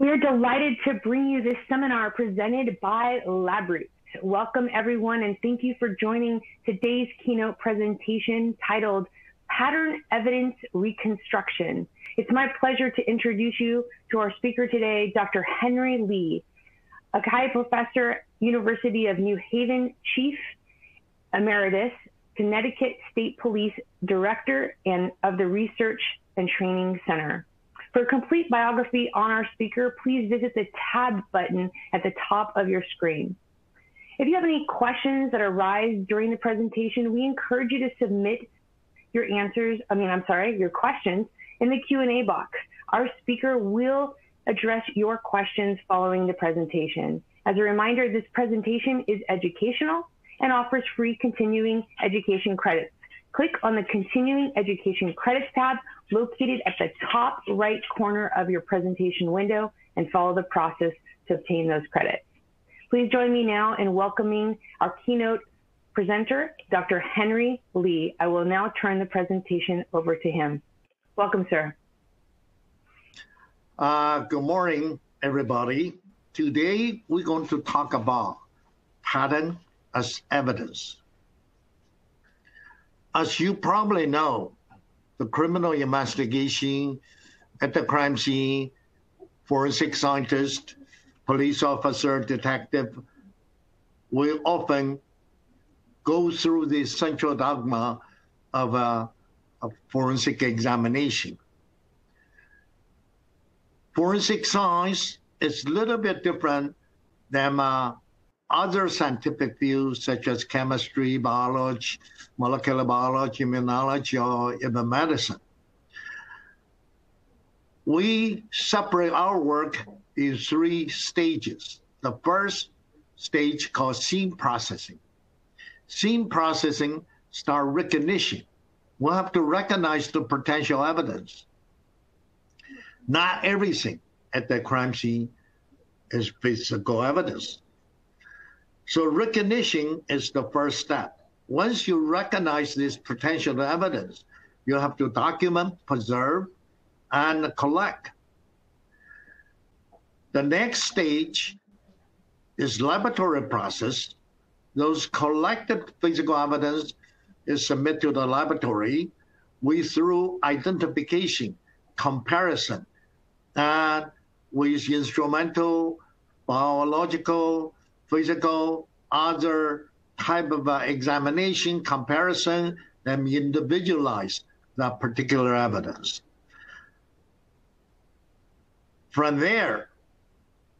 We are delighted to bring you this seminar presented by LabRoots. Welcome everyone and thank you for joining today's keynote presentation titled Pattern Evidence Reconstruction. It's my pleasure to introduce you to our speaker today, Dr. Henry Lee, Akai Professor, University of New Haven Chief Emeritus, Connecticut State Police Director, and of the Research and Training Center. For a complete biography on our speaker, please visit the tab button at the top of your screen. If you have any questions that arise during the presentation, we encourage you to submit your answers, I mean, I'm sorry, your questions in the Q&A box. Our speaker will address your questions following the presentation. As a reminder, this presentation is educational and offers free continuing education credits. Click on the Continuing Education Credits tab located at the top right corner of your presentation window and follow the process to obtain those credits. Please join me now in welcoming our keynote presenter, Dr. Henry Lee. I will now turn the presentation over to him. Welcome, sir. Uh, good morning, everybody. Today, we're going to talk about pattern as evidence. As you probably know, the criminal investigation at the crime scene, forensic scientist, police officer, detective will often go through the central dogma of a, a forensic examination. Forensic science is a little bit different than uh, other scientific fields such as chemistry, biology, molecular biology, immunology, or even medicine. We separate our work in three stages. The first stage called scene processing. Scene processing start recognition. We'll have to recognize the potential evidence. Not everything at the crime scene is physical evidence. So recognition is the first step. Once you recognize this potential evidence, you have to document, preserve, and collect. The next stage is laboratory process. Those collected physical evidence is submitted to the laboratory. We through identification, comparison, and with instrumental, biological, physical, other type of uh, examination, comparison, then individualize that particular evidence. From there,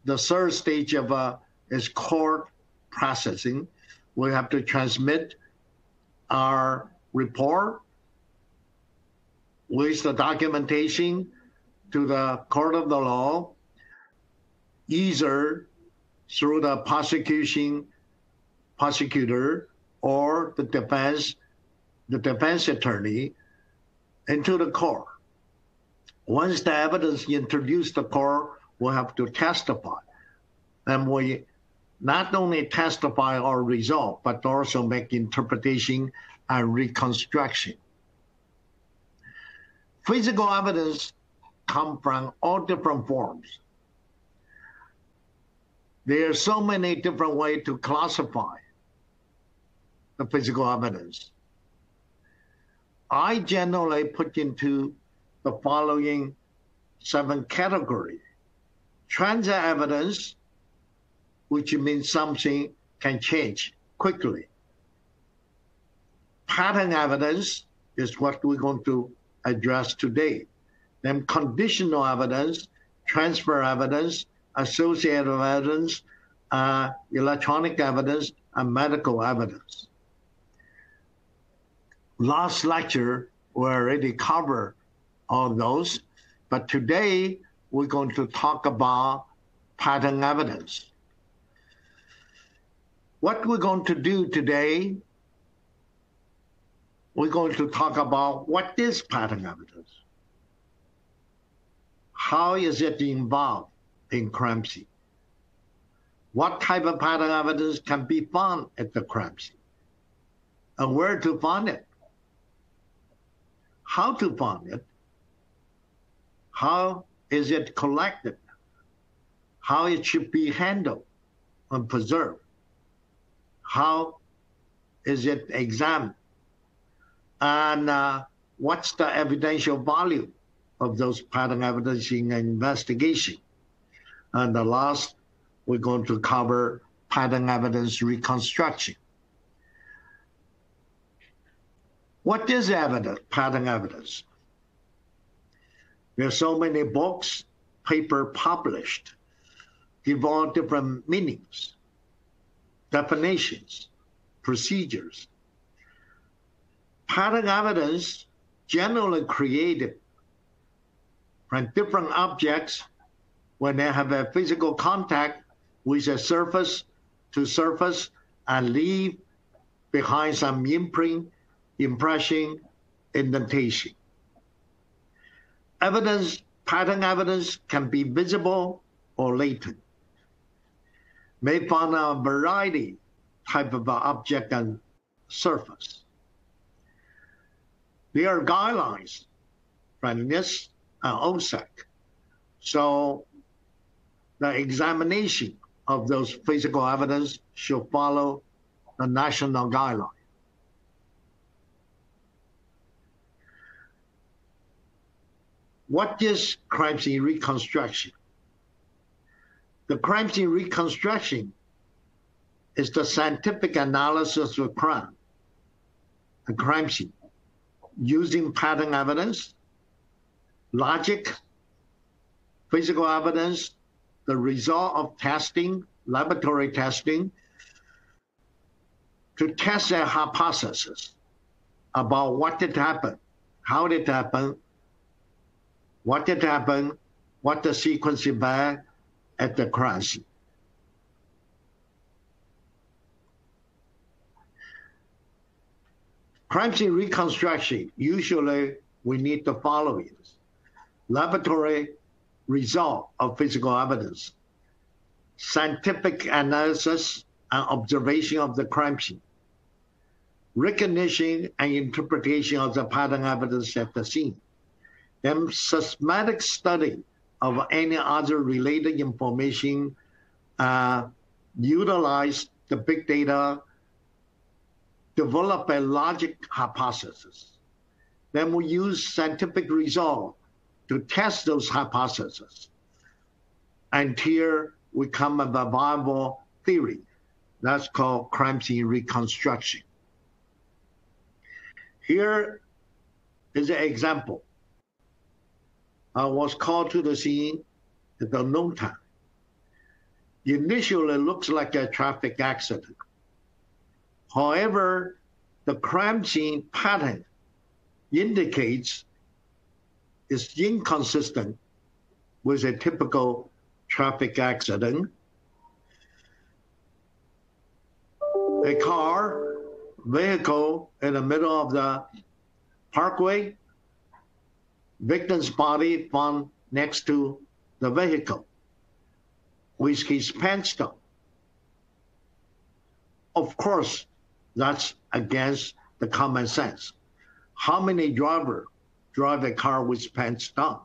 the third stage of uh, is court processing. We have to transmit our report with the documentation to the court of the law, either through the prosecution prosecutor or the defense the defense attorney into the court. Once the evidence introduced the court, will have to testify. And we not only testify our result, but also make interpretation and reconstruction. Physical evidence come from all different forms. There are so many different ways to classify the physical evidence. I generally put into the following seven categories. Transient evidence, which means something can change quickly. Pattern evidence is what we're going to address today. Then conditional evidence, transfer evidence, associated evidence, uh, electronic evidence, and medical evidence. Last lecture, we already covered all those, but today we're going to talk about pattern evidence. What we're going to do today, we're going to talk about what is pattern evidence. How is it involved? In crime scene. What type of pattern evidence can be found at the crime scene? And where to find it? How to find it? How is it collected? how it should be handled and preserved. How is it examined? And uh, what's the evidential value of those pattern evidence in an investigation? And the last, we're going to cover pattern evidence reconstruction. What is evidence, pattern evidence? There are so many books, paper published, give all different meanings, definitions, procedures. Pattern evidence generally created from different objects when they have a physical contact with a surface to surface and leave behind some imprint, impression, indentation. Evidence, pattern evidence can be visible or latent. May find a variety type of object and surface. There are guidelines from NIST and OSAC. So the examination of those physical evidence should follow the national guideline. What is crime scene reconstruction? The crime scene reconstruction is the scientific analysis of crime, a crime scene, using pattern evidence, logic, physical evidence, the result of testing, laboratory testing, to test their hypothesis about what did happen, how did it happen, what did happen, what the sequence event at the scene. Crime scene reconstruction, usually we need the following. Laboratory result of physical evidence, scientific analysis and observation of the crime scene, recognition and interpretation of the pattern evidence at the scene, then systematic study of any other related information, uh, utilize the big data, develop a logic hypothesis. Then we use scientific result to test those hypotheses until we come up with a viable theory. That's called crime scene reconstruction. Here is an example. I was called to the scene at the noon time. Initially, it looks like a traffic accident. However, the crime scene pattern indicates is inconsistent with a typical traffic accident. A car, vehicle in the middle of the parkway, victim's body found next to the vehicle with his pants down. Of course, that's against the common sense. How many drivers drive a car with pants down.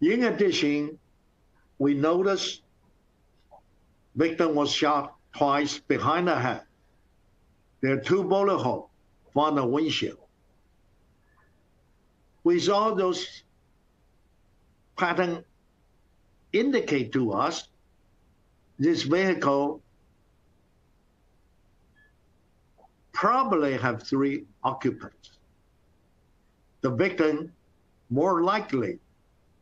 In addition, we noticed victim was shot twice behind the head. There are two bullet holes from the windshield. We saw those pattern indicate to us this vehicle probably have three occupants the victim more likely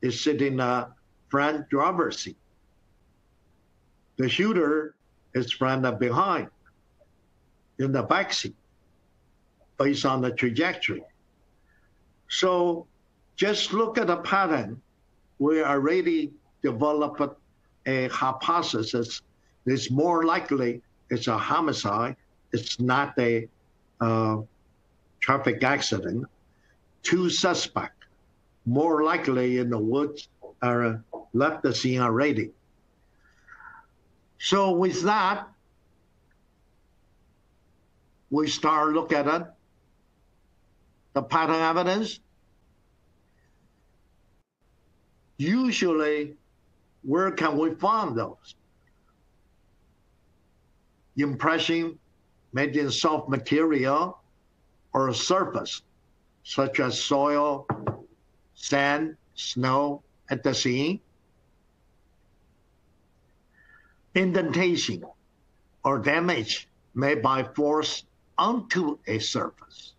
is sitting in a front driver's seat. The shooter is from the behind in the back seat based on the trajectory. So just look at the pattern. We already developed a hypothesis. It's more likely it's a homicide. It's not a uh, traffic accident two suspects, more likely in the woods, are uh, left the scene already. So with that, we start look at it, the pattern evidence. Usually, where can we find those? Impression made in soft material or a surface, such as soil, sand, snow at the sea. Indentation or damage made by force onto a surface.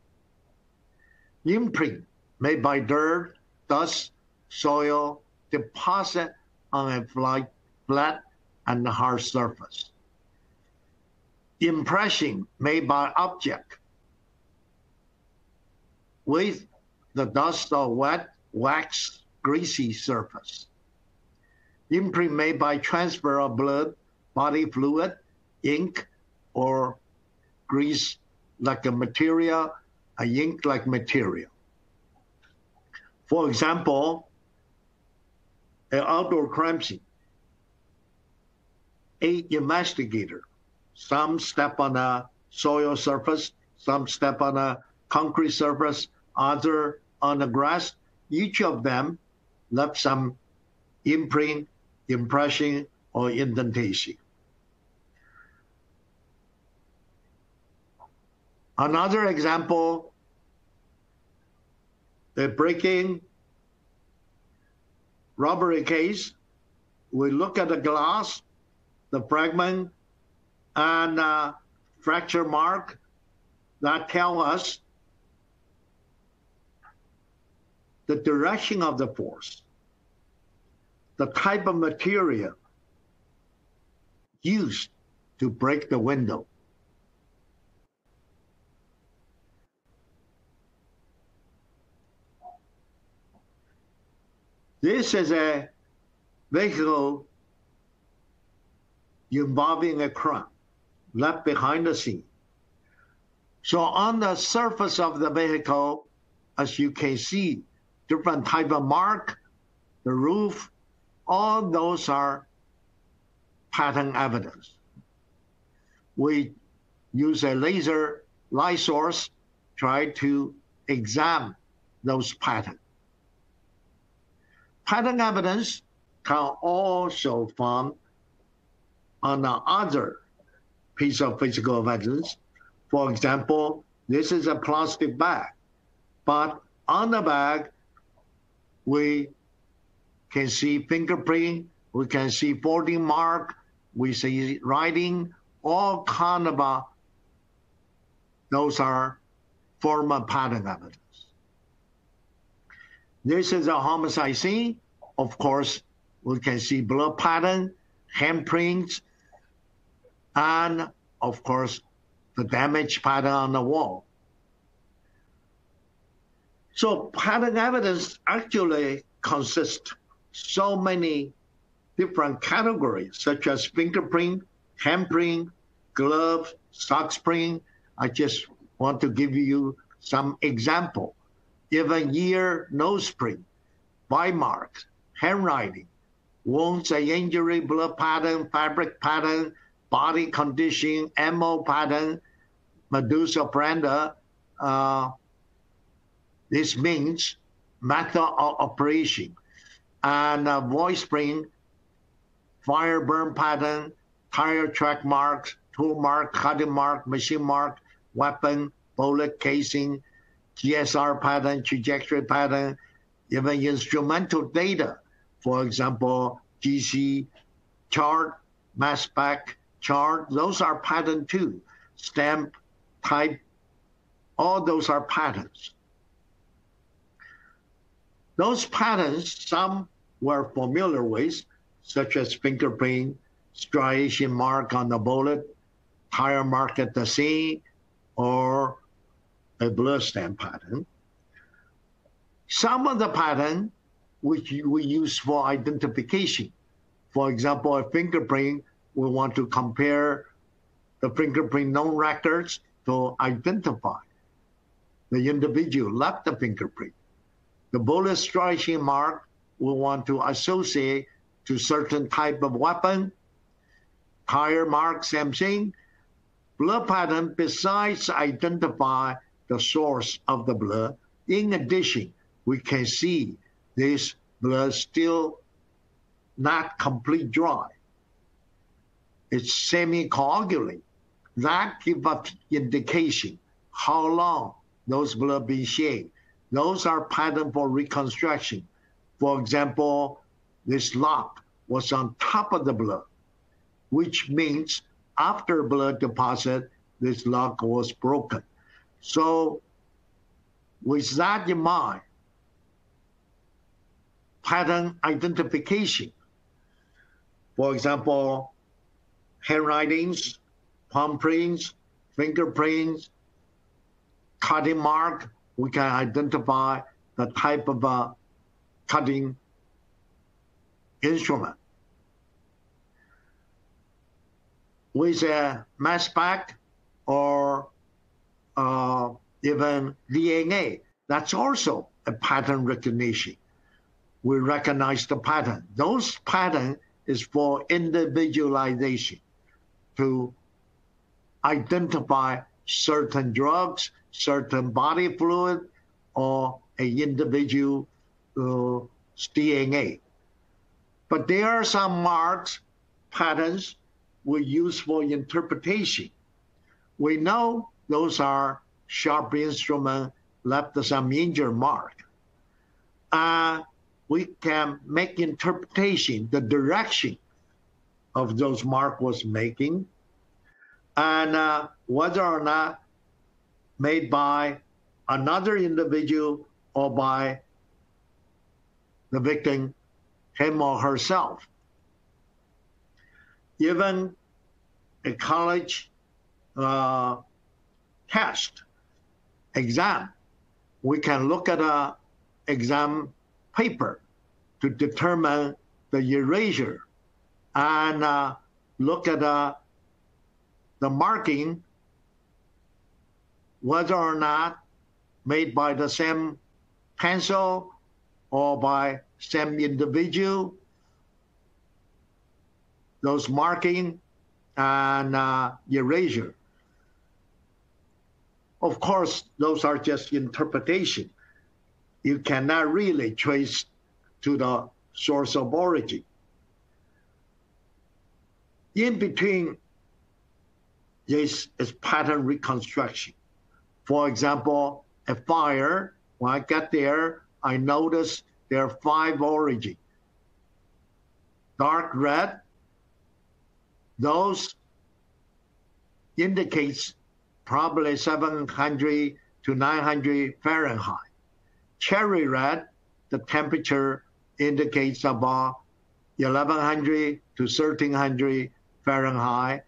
Imprint made by dirt, dust, soil, deposit on a flat, flat and hard surface. Impression made by object with the dust or wet, wax, greasy surface. Imprint made by transfer of blood, body fluid, ink, or grease like a material, a ink like material. For example, an outdoor crime scene. A investigator, some step on a soil surface, some step on a concrete surface, other on the grass. Each of them left some imprint, impression, or indentation. Another example, the breaking robbery case, we look at the glass, the fragment, and uh, fracture mark that tell us the direction of the force, the type of material used to break the window. This is a vehicle involving a crime left behind the scene. So on the surface of the vehicle, as you can see, different type of mark, the roof, all those are pattern evidence. We use a laser light source, try to examine those patterns. Pattern evidence can also found on another piece of physical evidence. For example, this is a plastic bag, but on the bag, we can see fingerprint, we can see folding mark, we see writing, all kind of uh, those are formal pattern evidence. This is a homicide scene. Of course, we can see blood pattern, handprints, and of course, the damage pattern on the wall. So pattern evidence actually consists so many different categories, such as fingerprint, handprint, glove, sock print. I just want to give you some example given year nose print, bite marks, handwriting, wounds and injury, blood pattern, fabric pattern, body condition, MO pattern, modus operandi. Uh, this means method of operation. And uh, voice print, fire burn pattern, tire track marks, tool mark, cutting mark, machine mark, weapon, bullet casing, GSR pattern, trajectory pattern, even instrumental data. For example, GC chart, mass spec chart, those are pattern too. Stamp, type, all those are patterns. Those patterns, some were familiar with, such as fingerprint, striation mark on the bullet, tire mark at the scene, or a blood stamp pattern. Some of the pattern which we use for identification. For example, a fingerprint, we want to compare the fingerprint known records to identify the individual left the fingerprint. The bullet striking mark, we want to associate to certain type of weapon. Tire mark, same thing. Blood pattern, besides identify the source of the blood. In addition, we can see this blood still not complete dry. It's semi-coagulating. That give us indication how long those blood been shaved. Those are pattern for reconstruction. For example, this lock was on top of the blood, which means after blood deposit, this lock was broken. So with that in mind, pattern identification, for example, handwritings, palm prints, fingerprints, cutting mark, we can identify the type of uh, cutting instrument. With a mass spec or uh, even DNA, that's also a pattern recognition. We recognize the pattern. Those pattern is for individualization to identify certain drugs, certain body fluid, or a individual uh, DNA. But there are some marks, patterns we use for interpretation. We know those are sharp instrument left some injured mark. Uh, we can make interpretation, the direction of those mark was making, and uh, whether or not made by another individual or by the victim, him or herself. Even a college uh, test, exam, we can look at a exam paper to determine the erasure and uh, look at uh, the marking whether or not made by the same pencil or by same individual, those marking and uh, erasure. Of course, those are just interpretation. You cannot really trace to the source of origin. In between this is pattern reconstruction. For example, a fire, when I get there, I notice there are five origins. Dark red, those indicates probably 700 to 900 Fahrenheit. Cherry red, the temperature indicates about 1100 to 1300 Fahrenheit.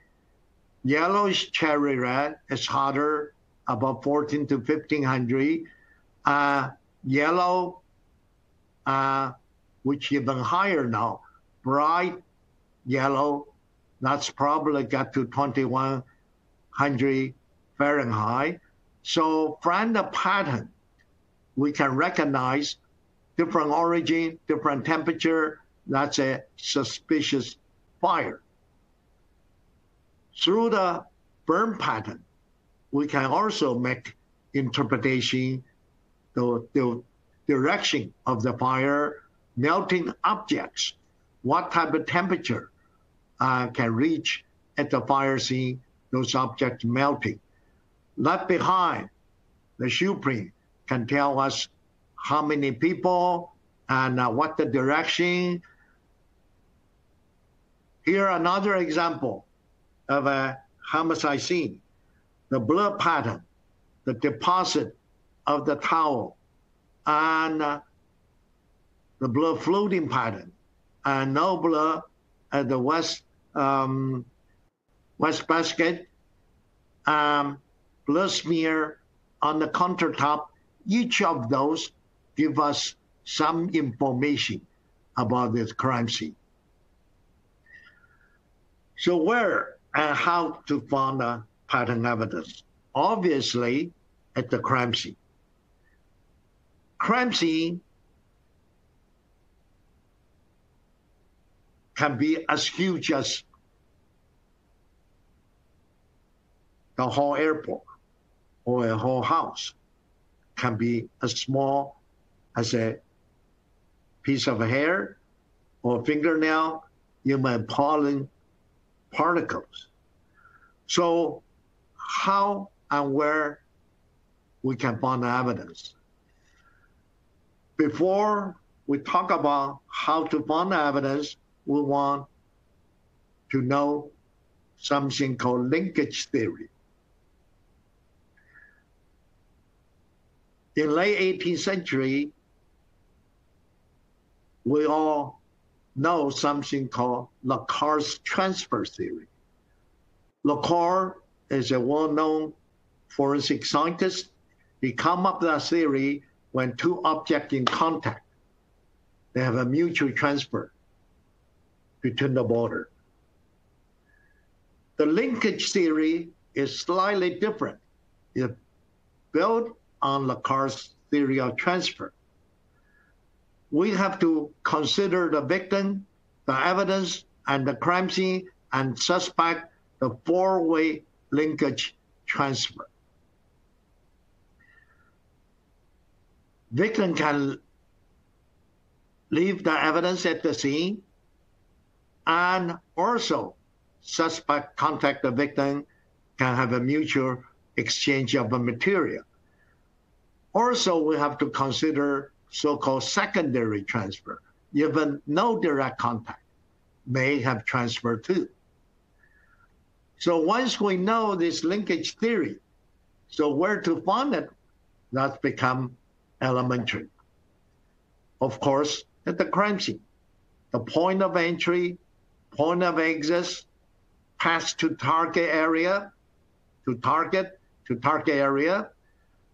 Yellowish cherry red is hotter, about 14 to 1500. Uh, yellow, uh, which even higher now, bright yellow, that's probably got to 2100 Fahrenheit. So from the pattern, we can recognize different origin, different temperature. That's a suspicious fire. Through the burn pattern, we can also make interpretation the, the direction of the fire, melting objects, what type of temperature uh, can reach at the fire scene, those objects melting. Left behind, the shoe print can tell us how many people and uh, what the direction. Here another example of a homicide scene the blood pattern, the deposit of the towel, and uh, the blood floating pattern, and no blood at the west um, west basket, um, blood smear on the countertop. Each of those give us some information about this crime scene. So where and how to find a pattern evidence. Obviously, at the crime scene. Crime scene can be as huge as the whole airport or a whole house, can be as small as a piece of hair or fingernail, have pollen particles. So how and where we can find the evidence? Before we talk about how to find the evidence, we want to know something called linkage theory. In late 18th century, we all know something called Locard's transfer theory. Locard is a well-known forensic scientist. He come up with that theory when two objects in contact, they have a mutual transfer between the border. The linkage theory is slightly different. It's built on Locard's theory of transfer. We have to consider the victim, the evidence, and the crime scene and suspect the four-way linkage transfer. Victim can leave the evidence at the scene and also suspect contact the victim can have a mutual exchange of material. Also, we have to consider so-called secondary transfer. Even no direct contact may have transfer too. So once we know this linkage theory, so where to find it, that's become elementary. Of course, at the crime scene, the point of entry, point of exit, pass to target area, to target, to target area,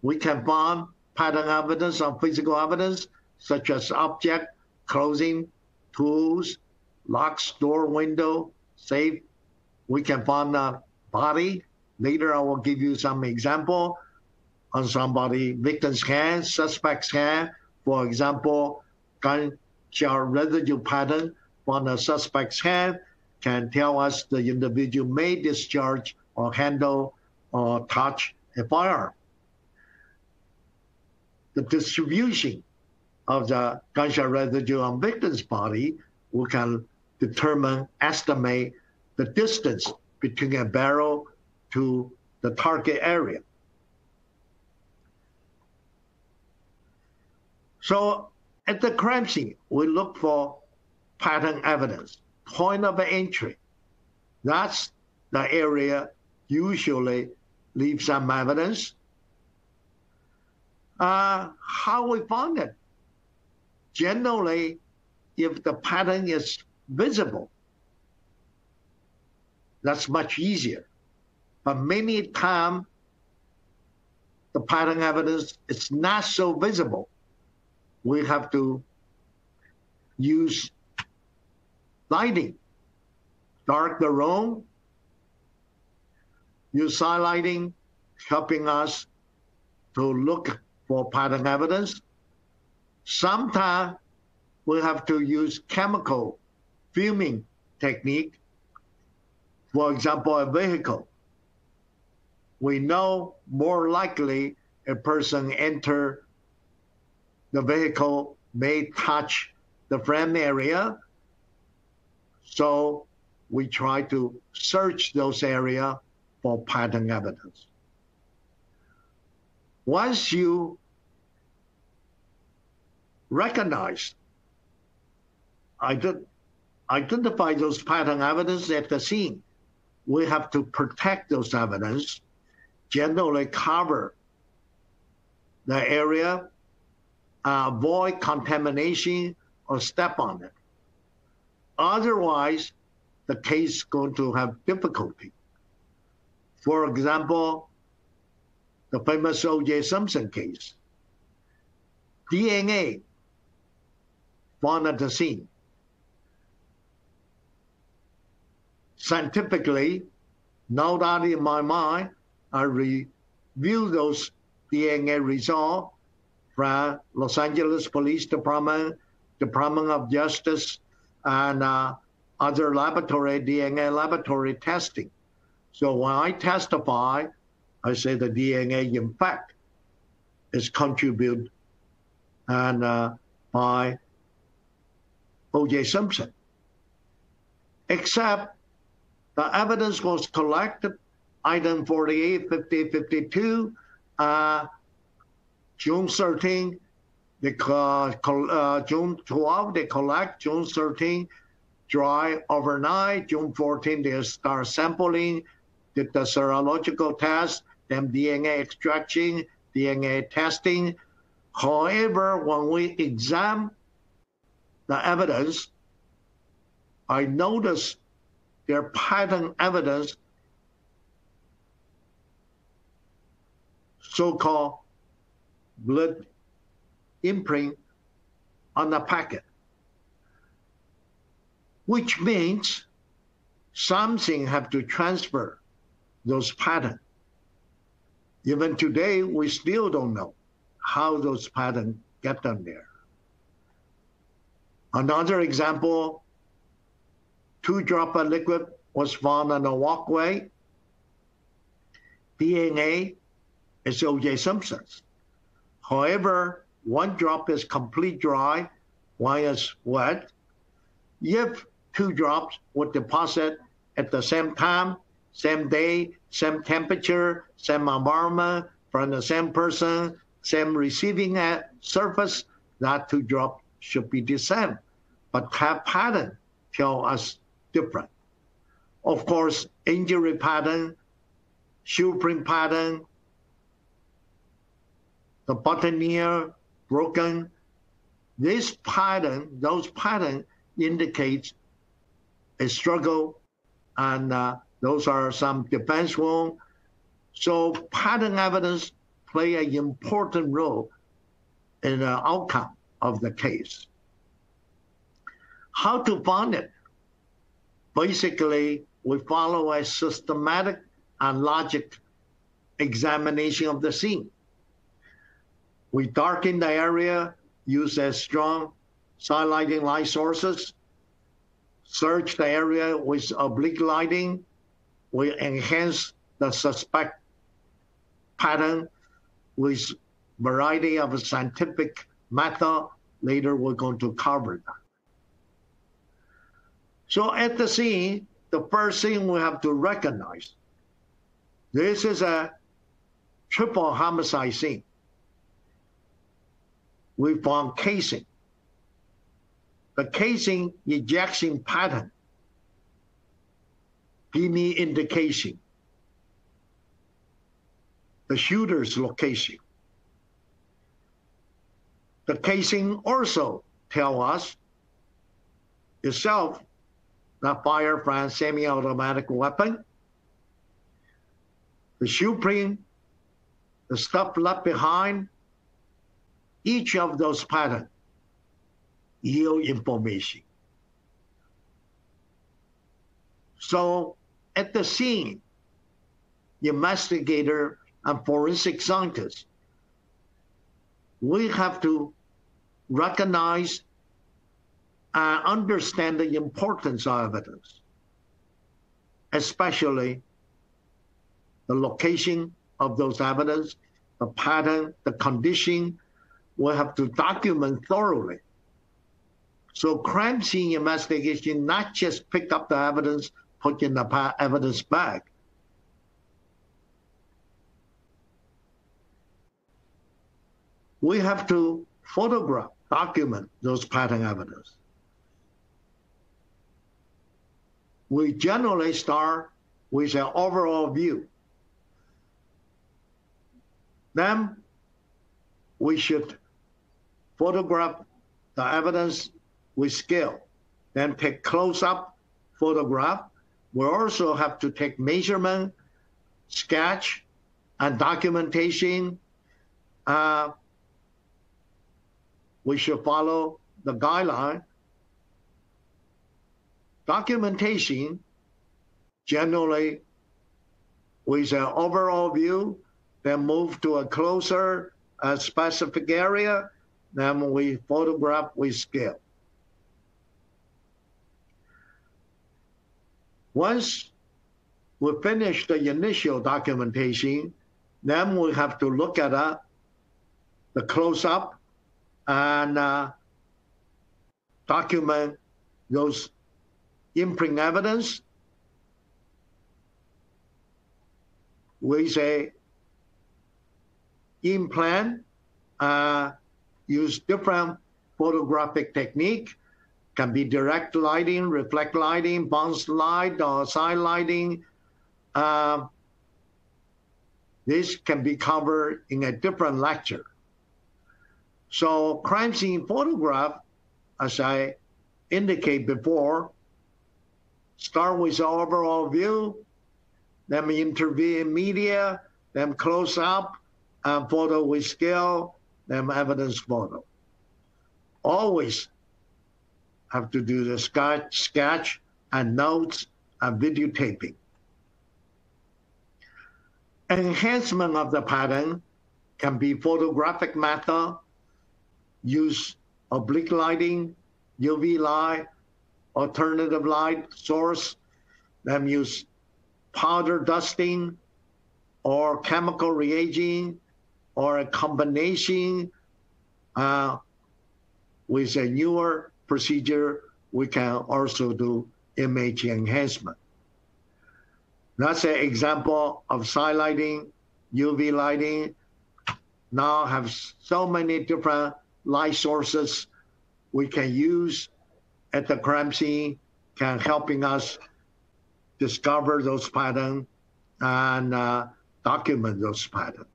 we can find pattern evidence of physical evidence, such as object, clothing, tools, locks, door, window, safe, we can find a body. Later, I will give you some example on somebody, victim's hand, suspect's hand. For example, gunshot residue pattern on a suspect's hand can tell us the individual may discharge or handle or touch a firearm. The distribution of the gunshot residue on victim's body, we can determine, estimate the distance between a barrel to the target area. So at the crime scene, we look for pattern evidence, point of entry. That's the area usually leaves some evidence. Uh, how we found it? Generally, if the pattern is visible, that's much easier. But many times, the pattern evidence is not so visible. We have to use lighting, dark the room, use lighting, helping us to look for pattern evidence. Sometimes we have to use chemical fuming technique for example, a vehicle. We know more likely a person enter the vehicle may touch the frame area. So we try to search those area for pattern evidence. Once you recognize, identify those pattern evidence at the scene, we have to protect those evidence, generally cover the area, uh, avoid contamination or step on it. Otherwise, the case is going to have difficulty. For example, the famous O.J. Simpson case, DNA found at the scene. Scientifically, no doubt in my mind, I review those DNA results from Los Angeles Police Department, Department of Justice, and uh, other laboratory DNA laboratory testing. So when I testify, I say the DNA, in fact, is contributed and uh, by O.J. Simpson. Except the evidence was collected, item 48, 50, 52, uh, June 13, they uh, June 12, they collect, June 13, dry overnight, June 14, they start sampling, did the serological test, then DNA extraction, DNA testing. However, when we examine the evidence, I noticed their pattern evidence, so-called blood imprint on the packet, which means something have to transfer those patterns. Even today, we still don't know how those patterns get them there. Another example, two droplet liquid was found on a walkway. DNA is O.J. Simpson's. However, one drop is complete dry, one is wet. If two drops were deposit at the same time, same day, same temperature, same environment, from the same person, same receiving surface, that two drops should be the same. But have pattern tell us different. Of course, injury pattern, shoe print pattern, the boutonniere broken. This pattern, those pattern indicates a struggle, and uh, those are some defense wound. So pattern evidence play an important role in the outcome of the case. How to find it? Basically, we follow a systematic and logic examination of the scene. We darken the area, use a strong sidelighting light sources, search the area with oblique lighting. We enhance the suspect pattern with variety of scientific method. Later, we're going to cover that. So at the scene, the first thing we have to recognize, this is a triple homicide scene we found casing. The casing ejection pattern give me indication the shooter's location. The casing also tell us itself that fire from semi-automatic weapon. The shoe the stuff left behind each of those patterns yield information. So at the scene, the investigator and forensic scientists, we have to recognize and understand the importance of evidence, especially the location of those evidence, the pattern, the condition, We have to document thoroughly. So crime scene investigation not just pick up the evidence, put in the evidence bag. We have to photograph, document those pattern evidence. We generally start with an overall view. Then we should photograph the evidence with scale, then take close-up photograph. We also have to take measurement, sketch, and documentation. Uh, we should follow the guideline. Documentation, generally, with an overall view, then move to a closer uh, specific area, then we photograph with scale. Once we finish the initial documentation, then we have to look at uh, the close-up and uh, document those imprint evidence, we say implant, uh, use different photographic technique, can be direct lighting, reflect lighting, bounce light, or side lighting. Uh, this can be covered in a different lecture. So crime scene photograph, as I indicate before, start with overall view, then intervene media, then close up, and photo with scale, then evidence photo. Always have to do the sketch, sketch and notes and videotaping. Enhancement of the pattern can be photographic method, use oblique lighting, UV light, alternative light source, then use powder dusting or chemical reagent or a combination uh, with a newer procedure, we can also do image enhancement. That's an example of side lighting, UV lighting. Now have so many different light sources we can use at the crime scene, can helping us discover those patterns and uh, document those patterns.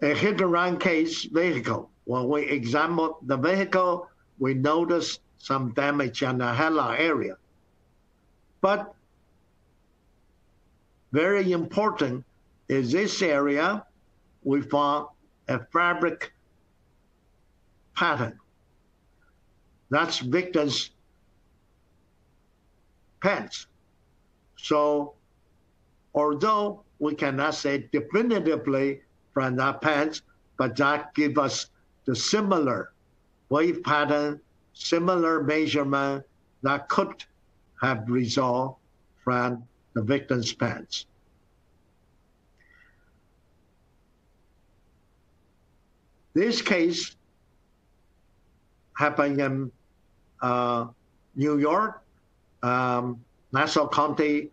A hit and run case vehicle. When we examine the vehicle, we notice some damage on the headlight area. But very important is this area, we found a fabric pattern. That's victim's pants. So although we cannot say definitively from that pants, but that gives us the similar wave pattern, similar measurement that could have resolved from the victim's pants. This case happened in New York. Um, Nassau County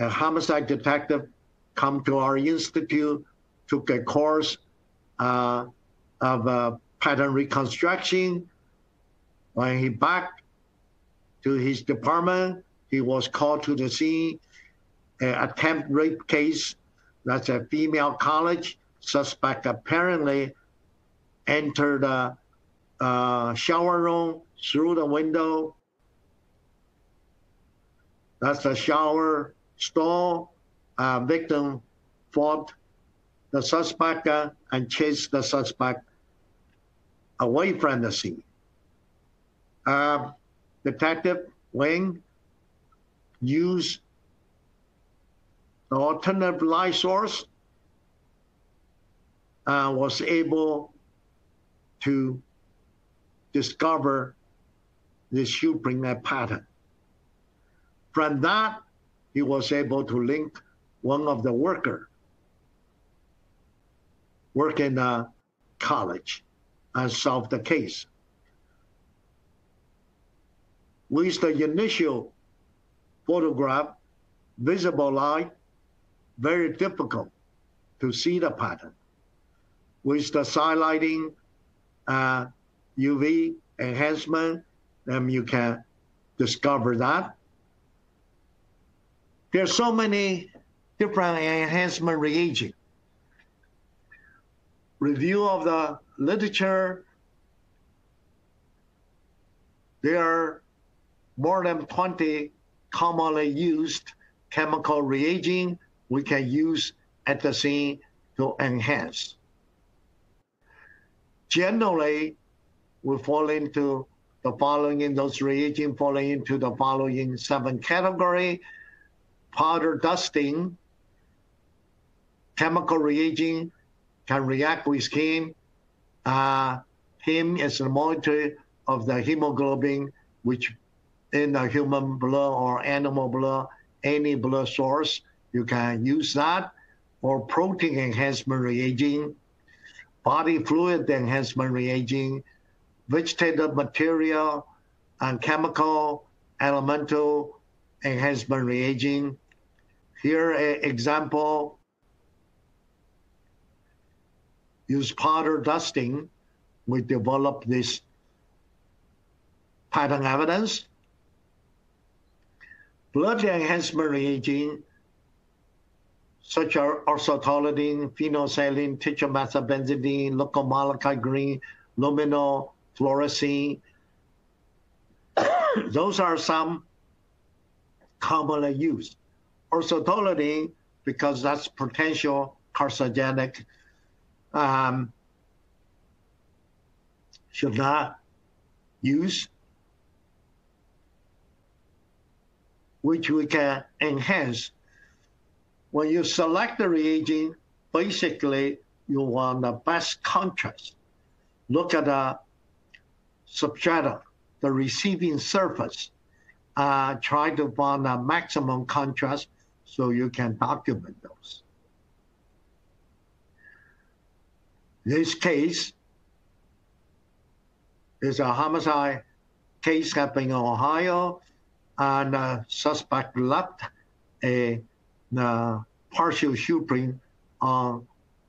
a homicide detective come to our institute, took a course uh, of uh, pattern reconstruction. When he back to his department, he was called to the scene An attempt rape case. That's a female college suspect apparently entered a, a shower room through the window. That's a shower stall. Uh, victim fought the suspect uh, and chased the suspect away from the scene. Uh, Detective Wing used the alternative light source uh, was able to discover this shoeprint pattern. From that, he was able to link one of the worker work in a college and solve the case. With the initial photograph, visible light, very difficult to see the pattern. With the side lighting, uh, UV enhancement, then you can discover that. There's so many different enhancement reagents. Review of the literature, there are more than 20 commonly used chemical reagent we can use at the scene to enhance. Generally, we fall into the following in those reagents falling into the following seven category. Powder dusting, chemical reagent can react with heme. Uh, heme is a molecule of the hemoglobin, which in the human blood or animal blood, any blood source, you can use that or protein enhancement reagent, body fluid enhancement reagent, vegetative material, and chemical, elemental enhancement reagent. Here, an example, use powder dusting. We develop this pattern evidence. Blood enhancement reagent such as orthotolidine, phenolphthalein, tetramethylbenzidine, leucomalachite green, luminol, fluorescein. Those are some commonly used. Orthotolidine, because that's potential carcinogenic, um, should not use, which we can enhance when you select the reagent, basically you want the best contrast. Look at the substratum, the receiving surface. Uh, try to find a maximum contrast so you can document those. This case is a homicide case happening in Ohio, and a suspect left a the partial shoe print on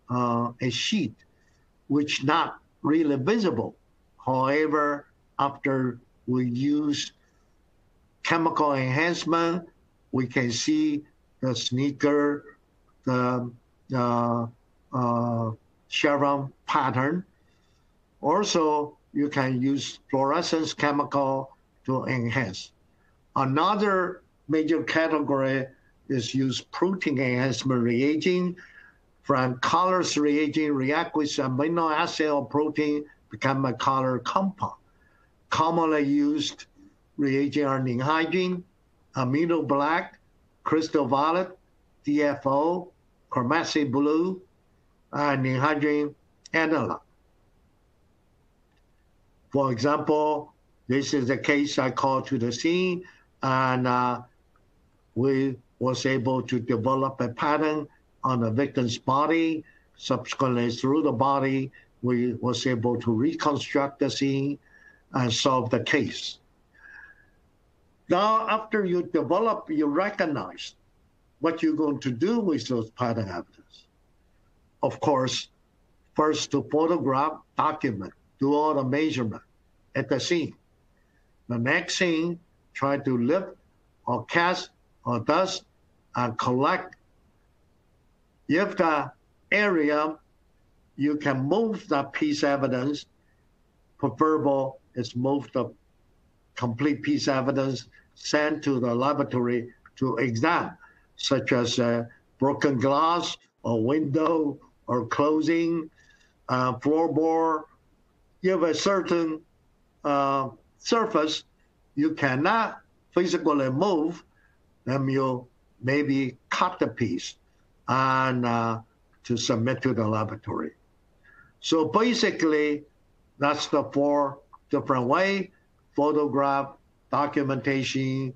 uh, a sheet, which not really visible. However, after we use chemical enhancement, we can see the sneaker, the uh, uh, chevron pattern. Also, you can use fluorescence chemical to enhance. Another major category is use protein enhancement reagent. From colors reagent react with amino acid or protein become a color compound. Commonly used reagent are ninhydrin, amido black, crystal violet, DFO, chromatic blue, and ninhydrin analog. For example, this is a case I called to the scene, and uh, we was able to develop a pattern on the victim's body. Subsequently, through the body, we was able to reconstruct the scene and solve the case. Now, after you develop, you recognize what you're going to do with those pattern evidence. Of course, first to photograph, document, do all the measurement at the scene. The next scene, try to lift or cast or dust and collect. If the area you can move the piece evidence, preferable is move the complete piece evidence sent to the laboratory to examine, such as uh, broken glass or window or closing, uh, floorboard. You have a certain uh, surface you cannot physically move, then you maybe cut the piece and uh, to submit to the laboratory. So basically, that's the four different way: photograph, documentation,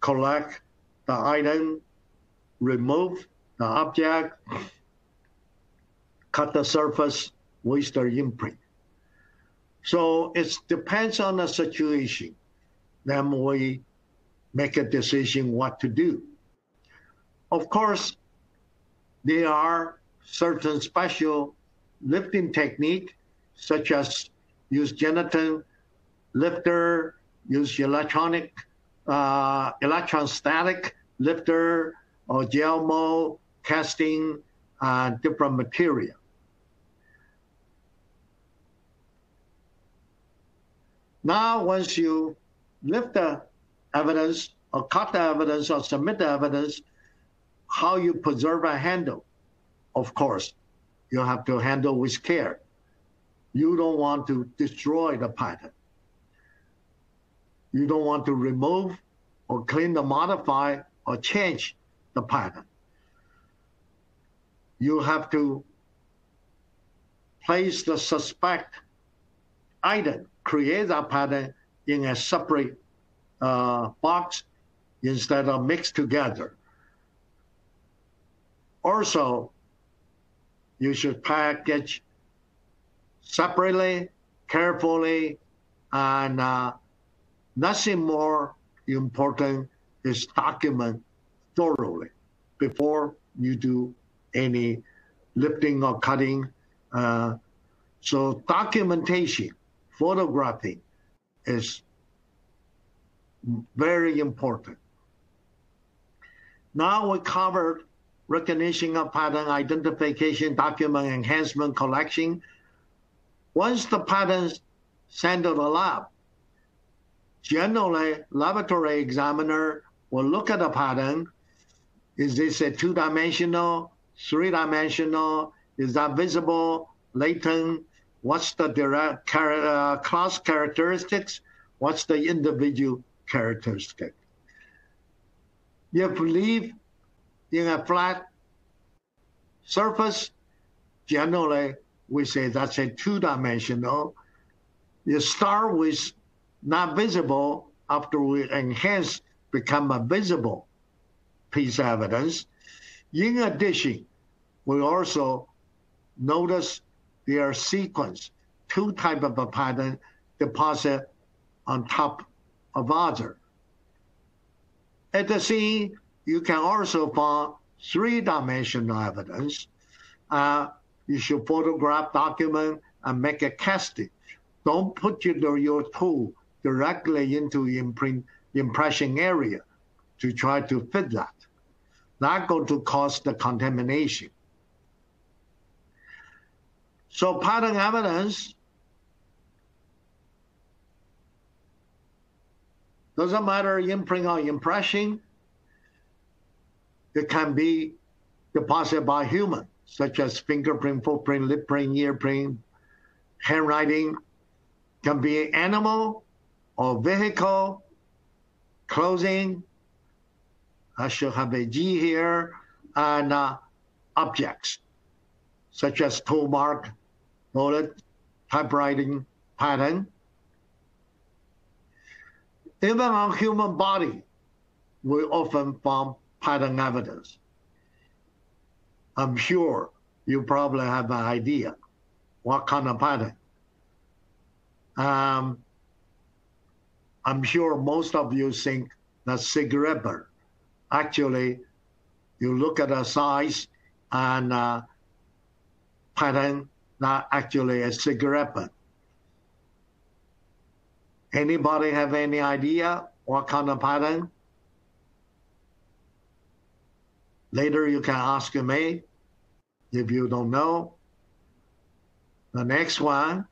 collect the item, remove the object, cut the surface with the imprint. So it depends on the situation. Then we make a decision what to do. Of course, there are certain special lifting technique, such as use gelatin lifter, use electronic, uh, electron static lifter, or gel mold casting, uh, different material. Now, once you lift the evidence or cut the evidence or submit the evidence, how you preserve a handle. Of course, you have to handle with care. You don't want to destroy the pattern. You don't want to remove or clean the modify or change the pattern. You have to place the suspect item, create that pattern in a separate uh, box instead of mixed together. Also, you should package separately, carefully, and uh, nothing more important is document thoroughly before you do any lifting or cutting. Uh, so documentation, photographing is very important. Now we covered recognition of pattern, identification, document enhancement, collection. Once the patterns sent to the lab, generally laboratory examiner will look at the pattern. Is this a two-dimensional, three-dimensional? Is that visible, latent? What's the direct uh, class characteristics? What's the individual characteristic? If you leave in a flat surface, generally we say that's a two-dimensional. You start with not visible after we enhance become a visible piece of evidence. In addition, we also notice there sequence, two type of a pattern deposit on top of other. At the scene, you can also find three-dimensional evidence. Uh, you should photograph, document, and make a casting. Don't put your, your tool directly into imprint, impression area to try to fit that. Not going to cause the contamination. So pattern evidence doesn't matter imprint or impression. It can be deposited by human, such as fingerprint, footprint, lip print, ear print, handwriting. Can be animal or vehicle, clothing. I should have a G here, and uh, objects, such as tool mark, bullet, typewriting pattern. Even on human body, we often find pattern evidence. I'm sure you probably have an idea what kind of pattern. Um, I'm sure most of you think that cigarette burn. Actually, you look at the size and uh, pattern, not actually a cigarette burn. Anybody have any idea what kind of pattern? Later you can ask me if you don't know. The next one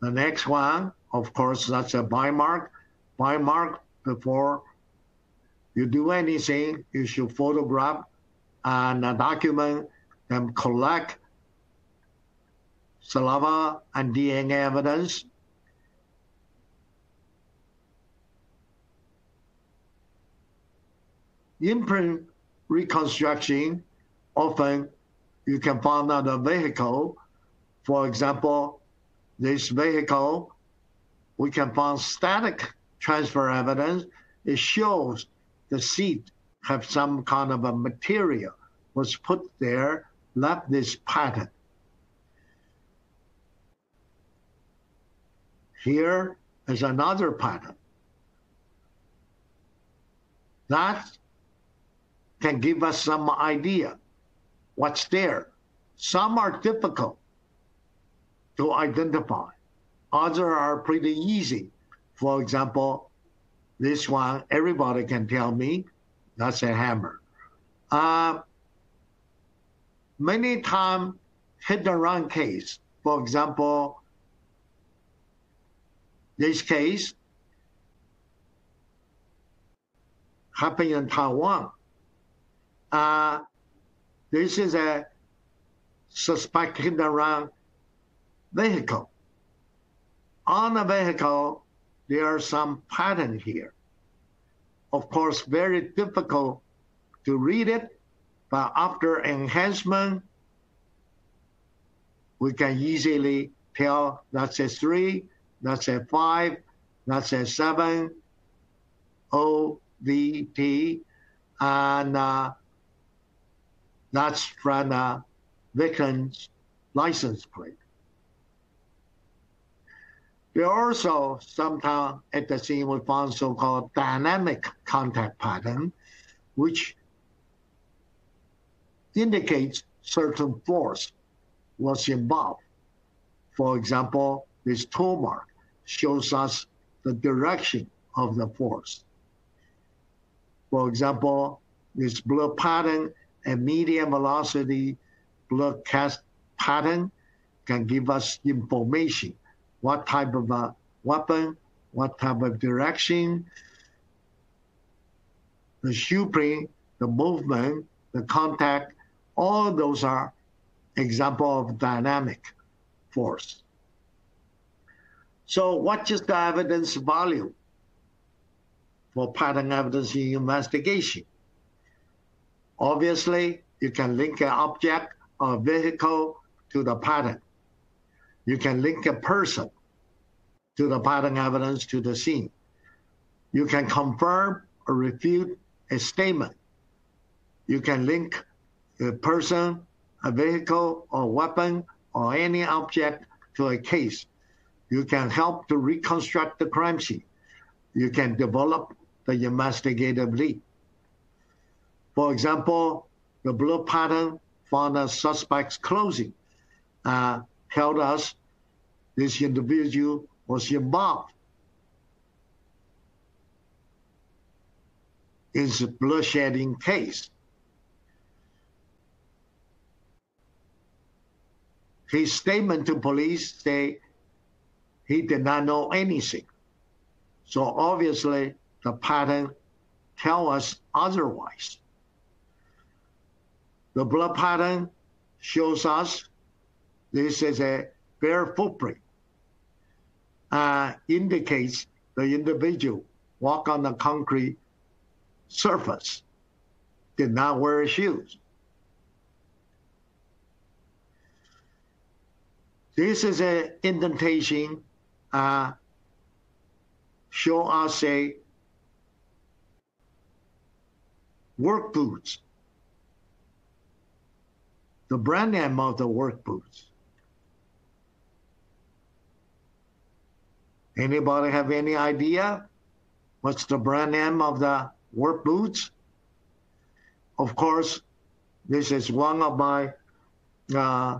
the next one, of course, that's a bite mark. Bite mark before you do anything, you should photograph and uh, document and collect saliva and DNA evidence. Imprint reconstruction, often you can find out a vehicle, for example, this vehicle, we can find static transfer evidence. It shows the seat have some kind of a material was put there, left this pattern. Here is another pattern. That can give us some idea what's there. Some are difficult to identify. Others are pretty easy. For example, this one, everybody can tell me that's a hammer. Uh, many times, hit and run case, for example, this case happened in Taiwan. Uh, this is a suspected run vehicle. On the vehicle, there are some pattern here. Of course, very difficult to read it, but after enhancement, we can easily tell that's a three, that's a five, that's a seven, O, V, T, and uh, that's from the victim's license plate. We also sometimes at the scene we found so-called dynamic contact pattern, which indicates certain force was involved. For example, this tool mark shows us the direction of the force. For example, this blood pattern and medium velocity blood cast pattern can give us information what type of a weapon, what type of direction, the shooting, the movement, the contact, all those are example of dynamic force. So what is the evidence value for pattern evidence in investigation? Obviously, you can link an object or vehicle to the pattern. You can link a person to the pattern evidence to the scene. You can confirm or refute a statement. You can link a person, a vehicle, or weapon, or any object to a case. You can help to reconstruct the crime scene. You can develop the investigative lead. For example, the blood pattern found a suspect's clothing uh, told us this individual was involved in the bloodshedding case. His statement to police say he did not know anything. So obviously the pattern tell us otherwise. The blood pattern shows us this is a bare footprint. Uh, indicates the individual walk on the concrete surface, did not wear shoes. This is an indentation uh, show us a work boots. The brand name of the work boots. Anybody have any idea what's the brand name of the work boots? Of course, this is one of my uh,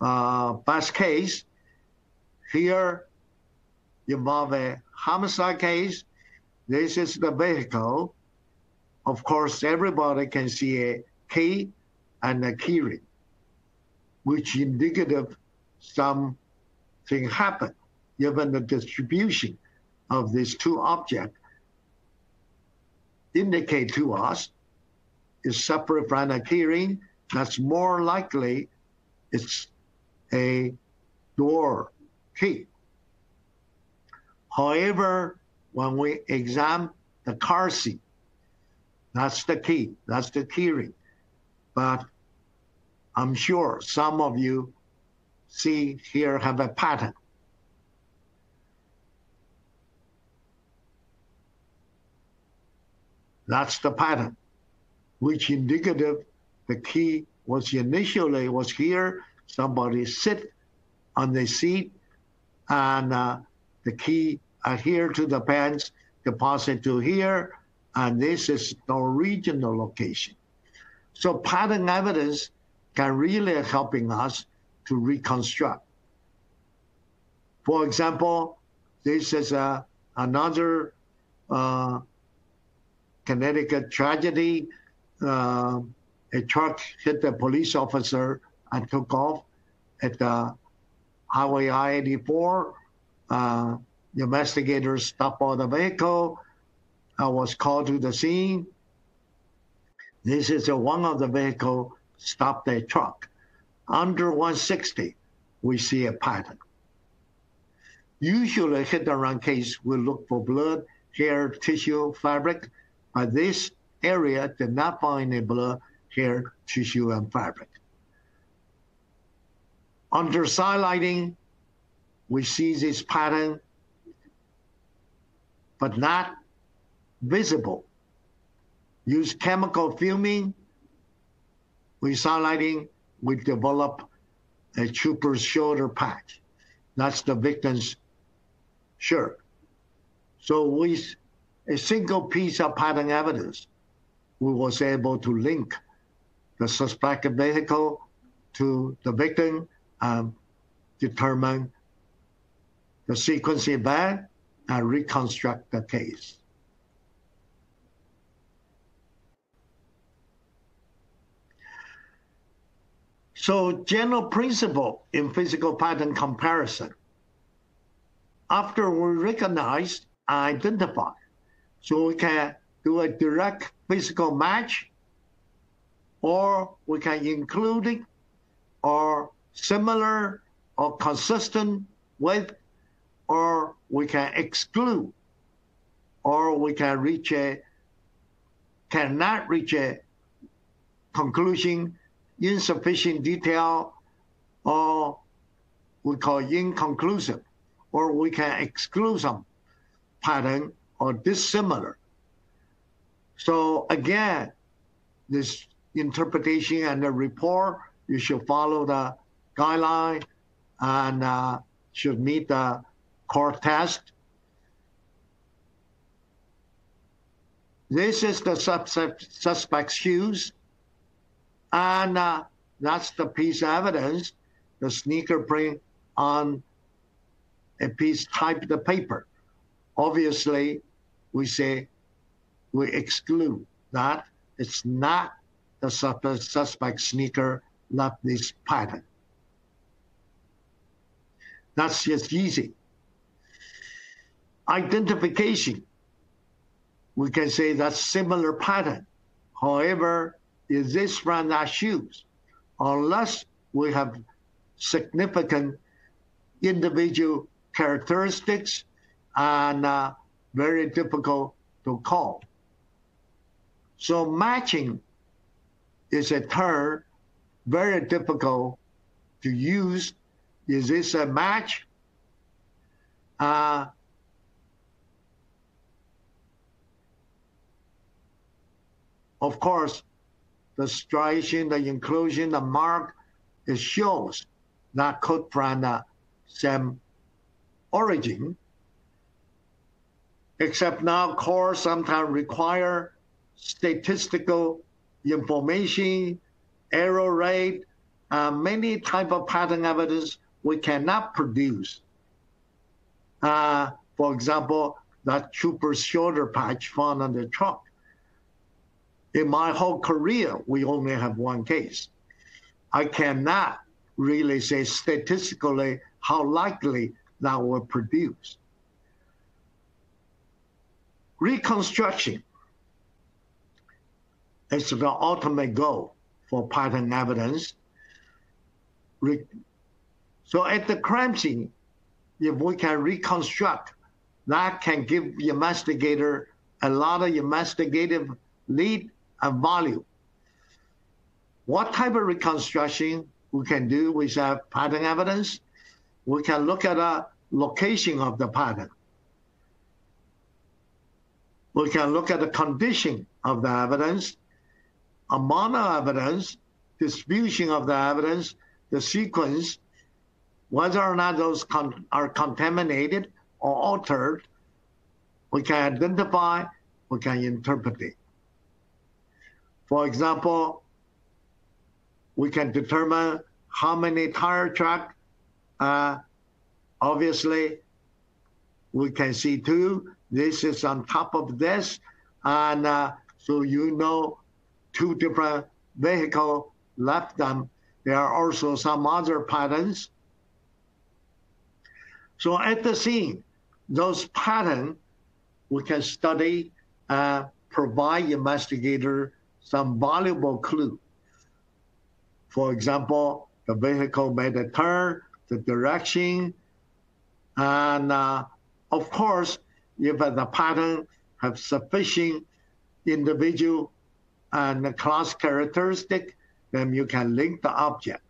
uh, best case. Here involve a homicide case. This is the vehicle. Of course, everybody can see a key and a keyring, which indicative something happened, given the distribution of these two objects indicate to us is separate from a keyring. That's more likely it's a door key. However, when we examine the car seat, that's the key, that's the keyring. But I'm sure some of you see here have a pattern. That's the pattern, which indicative the key was initially was here somebody sit on the seat and uh, the key adhere to the pants, deposit to here, and this is the original location. So pattern evidence can really helping us to reconstruct. For example, this is a, another uh, Connecticut tragedy. Uh, a truck hit a police officer and took off at the Highway I-84. Uh, the investigators stopped all the vehicle. I was called to the scene. This is a, one of the vehicle stop their truck. Under 160, we see a pattern. Usually hit and run case, we look for blood, hair, tissue, fabric. But this area did not find any blood, hair, tissue, and fabric. Under side lighting, we see this pattern, but not visible. Use chemical fuming. Lighting, we develop a trooper's shoulder patch. That's the victim's shirt. So with a single piece of pattern evidence, we was able to link the suspected vehicle to the victim and determine the sequence event and reconstruct the case. So general principle in physical pattern comparison. After we recognize and identify, so we can do a direct physical match, or we can include it, or similar or consistent with, or we can exclude, or we can reach a cannot reach a conclusion insufficient detail or we call inconclusive, or we can exclude some pattern or dissimilar. So again, this interpretation and the report, you should follow the guideline and uh, should meet the core test. This is the suspect's shoes. And uh, that's the piece of evidence, the sneaker print on a piece typed the paper. Obviously, we say we exclude that. It's not the suspect sneaker left this pattern. That's just easy. Identification, we can say that's similar pattern. However, is this from our shoes? Unless we have significant individual characteristics and uh, very difficult to call. So matching is a term very difficult to use. Is this a match? Uh, of course, the striation, the inclusion, the mark, it shows that code from the same origin. Except now course sometimes require statistical information, error rate, uh, many type of pattern evidence we cannot produce. Uh, for example, that trooper's shoulder patch found on the truck in my whole career, we only have one case. I cannot really say statistically how likely that will produce. Reconstruction is the ultimate goal for pattern evidence. So at the crime scene, if we can reconstruct, that can give the investigator a lot of investigative lead and value. What type of reconstruction we can do with uh, pattern evidence? We can look at the location of the pattern. We can look at the condition of the evidence, amount of evidence, distribution of the evidence, the sequence, whether or not those con are contaminated or altered. We can identify, we can interpret it. For example, we can determine how many tire track. Uh, obviously, we can see two. This is on top of this, and uh, so you know two different vehicle left them. There are also some other patterns. So at the scene, those patterns we can study, uh, provide investigator some valuable clue. For example, the vehicle made a turn, the direction, and uh, of course, if the pattern have sufficient individual and class characteristic, then you can link the object.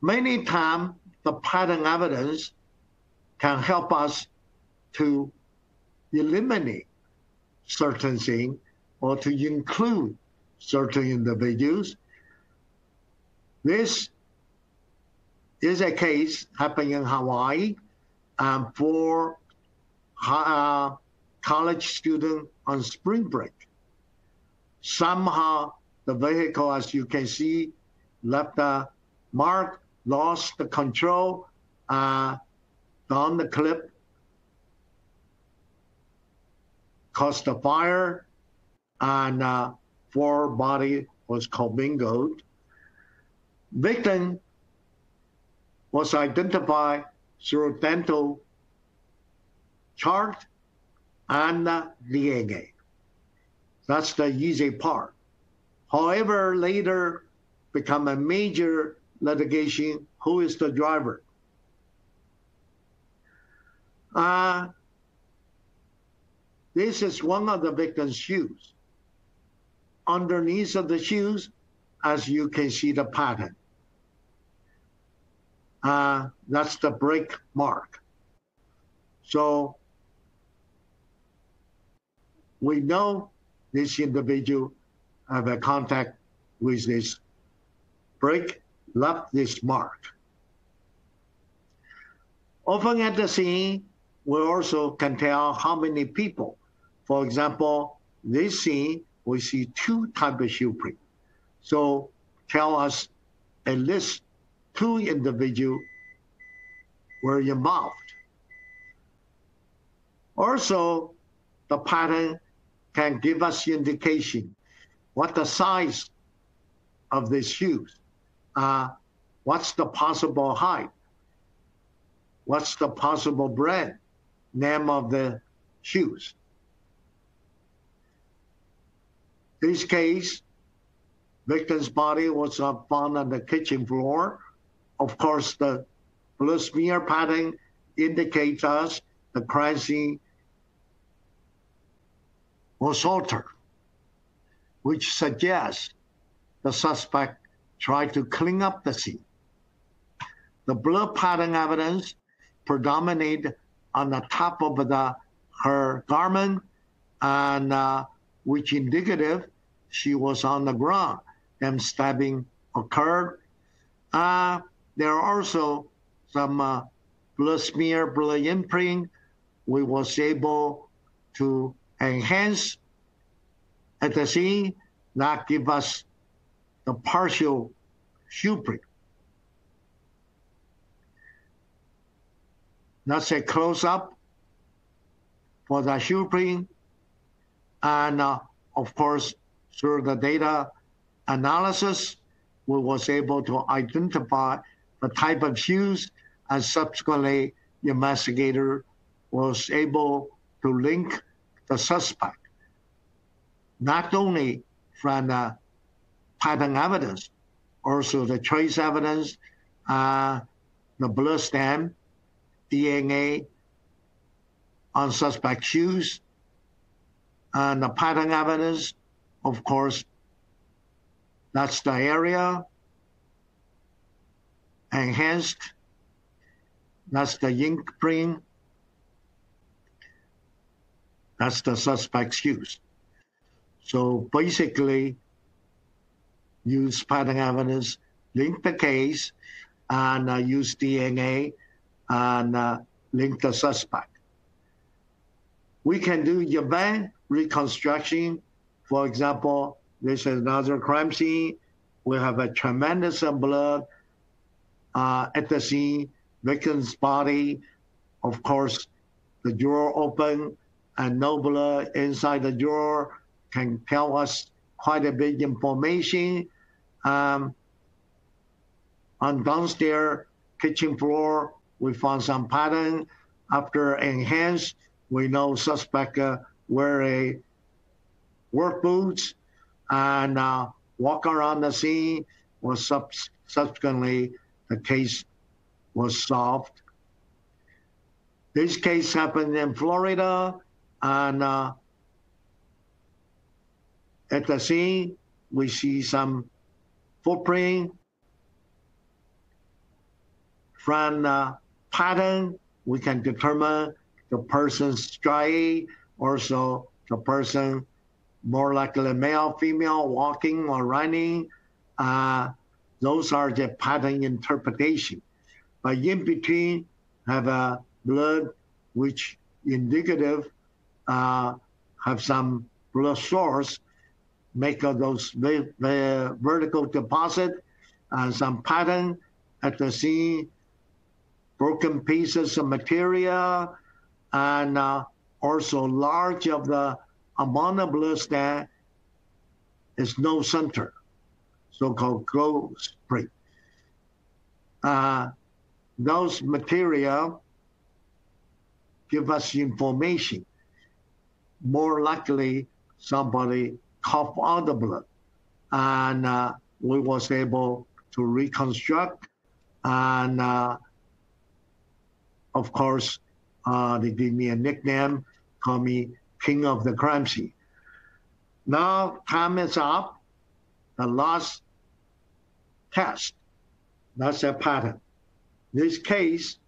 Many times, the pattern evidence can help us to eliminate certain thing or to include certain individuals. This is a case happening in Hawaii um, for uh, college student on spring break. Somehow the vehicle, as you can see, left a mark, lost the control, uh, down the cliff, caused a fire, and uh, four body was commingled. Victim was identified through dental chart and DNA. That's the easy part. However, later become a major litigation. Who is the driver? Uh, this is one of the victim's shoes. Underneath of the shoes, as you can see the pattern. Uh, that's the brake mark. So we know this individual have a contact with this brake, left this mark. Often at the scene, we also can tell how many people. For example, this scene, we see two type of shoe print. So tell us at least two individuals were involved. Also, the pattern can give us indication what the size of these shoes, uh, what's the possible height, what's the possible brand, name of the shoes. This case, victim's body was found on the kitchen floor. Of course, the blood smear pattern indicates us the crime scene was altered, which suggests the suspect tried to clean up the scene. The blood pattern evidence predominated on the top of the her garment, and uh, which indicative she was on the ground. and stabbing occurred. Uh, there are also some uh, blood smear, blood imprint. We was able to enhance at the scene, not give us the partial shoe print. That's a close up for the shoe print. And uh, of course, through the data analysis, we was able to identify the type of shoes and subsequently the investigator was able to link the suspect, not only from the pattern evidence, also the trace evidence, uh, the blood stamp, DNA on suspect shoes, and the pattern evidence, of course, that's the area enhanced, that's the ink print, that's the suspect's use. So basically, use pattern evidence, link the case, and uh, use DNA and uh, link the suspect. We can do event reconstruction. For example, this is another crime scene. We have a tremendous blood uh, at the scene, victim's body. Of course, the drawer open, and Nobler inside the drawer can tell us quite a bit information. Um, on downstairs kitchen floor, we found some pattern. After enhanced, we know suspect uh, a work boots and uh, walk around the scene. Was sub- subsequently the case was solved. This case happened in Florida. And uh, at the scene, we see some footprint from the pattern. We can determine the person's stride, also the person more likely male, female, walking or running. Uh, those are the pattern interpretation. but in between have a blood which indicative uh, have some blood source, make of those vertical deposit and some pattern at the scene, broken pieces of material, and uh, also large of the amount of blood that is no center, so-called glow spring. Uh, those material give us information. More likely, somebody cough out the blood, and uh, we was able to reconstruct, and uh, of course, uh, they gave me a nickname, call me King of the Crime Scene. Now time is up. The last test. That's a pattern. This case,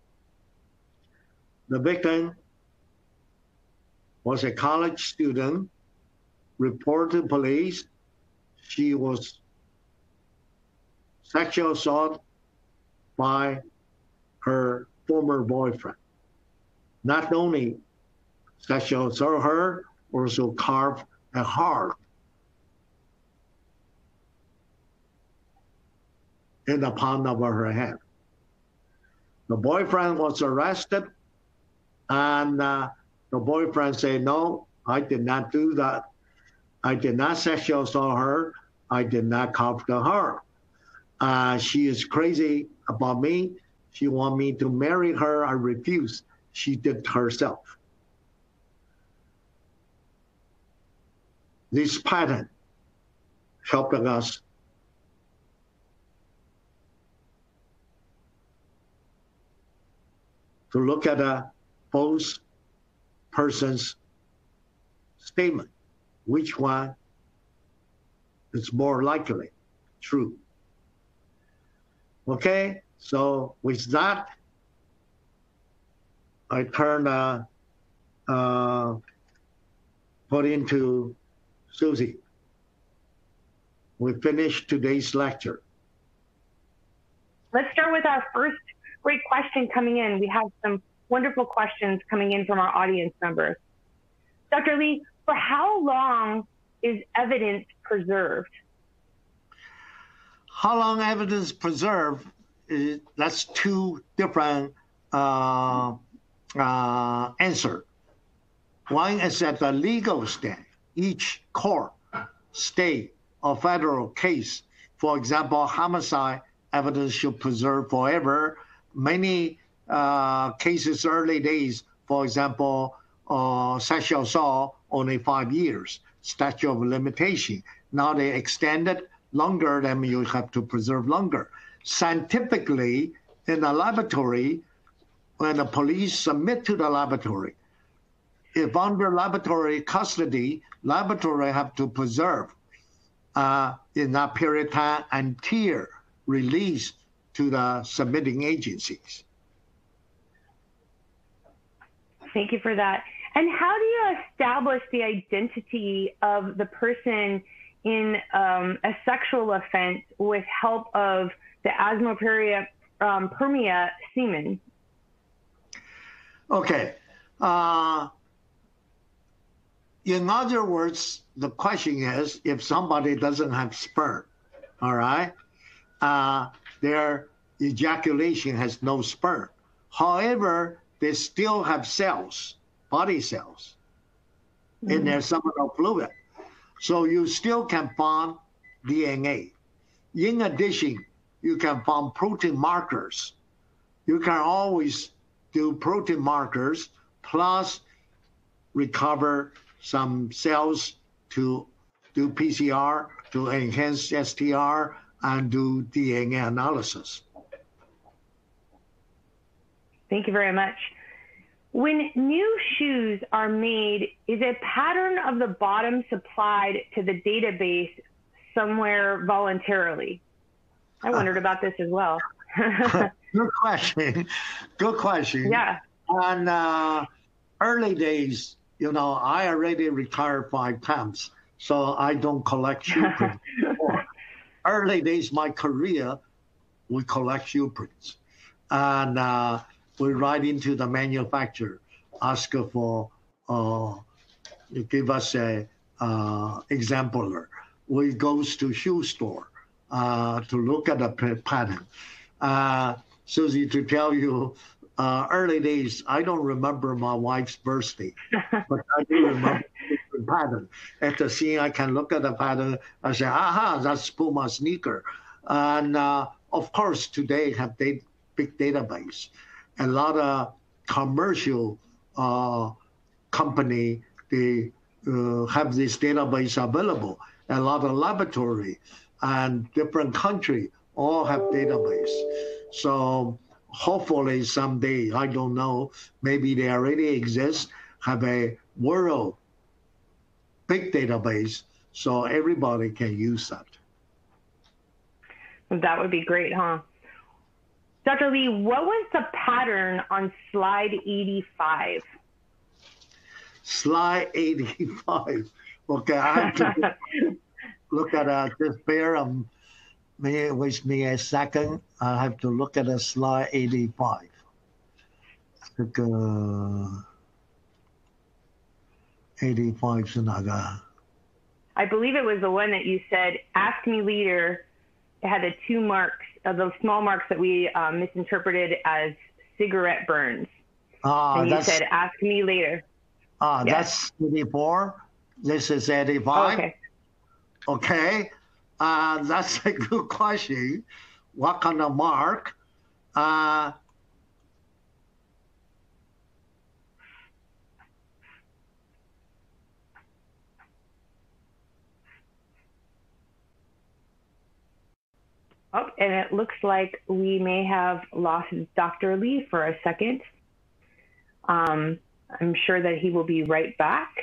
the victim was a college student, reported police. She was sexual assault by her former boyfriend. Not only sexual assault her, also carved a heart in the palm of her hand. The boyfriend was arrested, and uh, the boyfriend said, No, I did not do that. I did not sexually assault her. I did not carve the heart. Uh, she is crazy about me. She want me to marry her. I refuse. She did herself. This pattern helping us to look at a both person's statement, which one is more likely true. Okay, so with that, I turn uh, uh, put into Susie. We finished today's lecture. Let's start with our first great question coming in. We have some wonderful questions coming in from our audience members. Dr. Lee, for how long is evidence preserved? How long evidence preserved? Is, that's two different uh, uh, answer. One is at the legal stand each court, state, or federal case. For example, homicide evidence should preserve forever. Many uh, cases early days, for example, uh, sexual assault, only five years, statute of limitation. Now they extended longer, then you have to preserve longer. Scientifically, in the laboratory, when the police submit to the laboratory, if under laboratory custody, laboratory have to preserve uh, in that period of time until release to the submitting agencies. Thank you for that. And how do you establish the identity of the person in um, a sexual offense with help of the Azoospermia um, permia semen? Okay. Uh, in other words, the question is if somebody doesn't have sperm, all right, uh, their ejaculation has no sperm. However, they still have cells, body cells, mm-hmm. in their seminal fluid. So you still can find DNA. In addition, you can find protein markers. You can always do protein markers plus recover some cells to do PCR, to enhance STR, and do DNA analysis. Thank you very much. When new shoes are made, is a pattern of the bottom supplied to the database somewhere voluntarily? I wondered about this as well. Good question. Good question. Yeah. On uh, early days, you know, I already retired five times, so I don't collect shoe prints. Early days, my career, we collect shoe prints. and uh, we write into the manufacturer, ask for uh, give us a uh, exemplar. We goes to shoe store uh, to look at the pattern. Uh, Susie, to tell you, uh, early days, I don't remember my wife's birthday, but I do remember the pattern. After seeing, I can look at the pattern. I say, aha, that's Puma sneaker. And uh, of course, today have big database. A lot of commercial uh, company they uh, have this database available. A lot of laboratory and different country all have database. So hopefully someday, I don't know, maybe they already exist, have a world big database so everybody can use that. That would be great, huh? Dr. Lee, what was the pattern on slide 85? Slide 85. Okay, I have to look at uh, this bear. Um, May me a second. I have to look at a slide 85. Look, uh, 85 Sanaga. I believe it was the one that you said, Ask Me Leader. It had the two marks, uh, the small marks that we uh, misinterpreted as cigarette burns. Ah, and you said, Ask Me Later. Ah, yes. that's 84. This is 85. Okay. Okay. Uh, that's a good question. What kind of mark? Uh, Oh, and it looks like we may have lost Dr. Lee for a second. Um, I'm sure that he will be right back.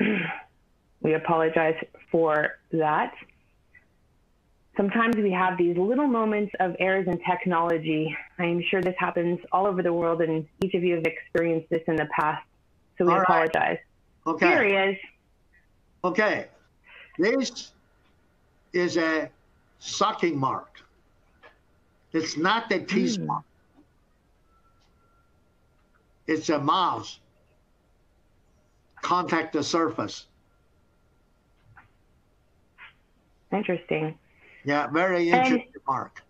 we apologize for that. Sometimes we have these little moments of errors in technology. I am sure this happens all over the world, and each of you have experienced this in the past. So we all apologize. Right. Okay. Here he is. Okay. This is a sucking mark. It's not the teeth mm. mark. It's a mouse. Contact the surface. Interesting. Yeah, very interesting and, mark.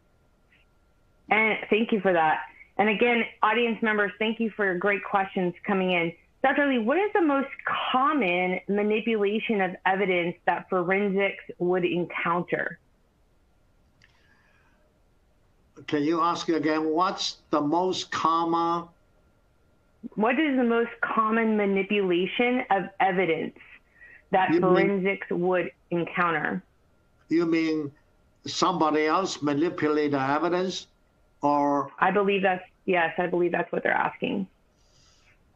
And thank you for that. And again, audience members, thank you for your great questions coming in. Dr. Lee, what is the most common manipulation of evidence that forensics would encounter? Can you ask again? What's the most common? What is the most common manipulation of evidence that you forensics mean, would encounter? You mean somebody else manipulate the evidence, or? I believe that's yes. I believe that's what they're asking.